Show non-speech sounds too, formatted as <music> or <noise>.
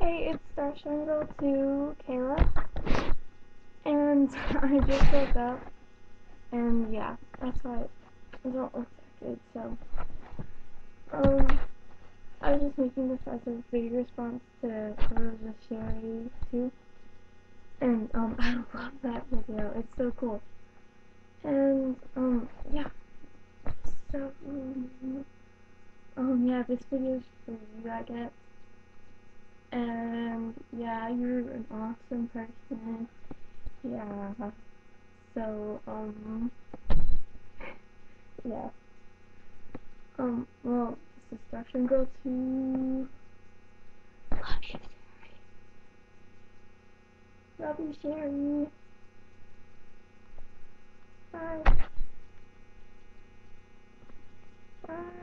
Hey, it's Starshine Girl 2, Kayla. And <laughs> I just woke up. And yeah, that's why I don't look that good, so. Um, I was just making this as a video response to Rosa Sherry 2. And, um, <laughs> I love that video. It's so cool. And, um, yeah. So, um, yeah, this video is for you, I guess. And yeah, you're an awesome person. Yeah. So, um, <laughs> yeah. Um, well, this is Starshine Girl 2. Love you, Sherry. Love you, Sherry. Bye. Bye.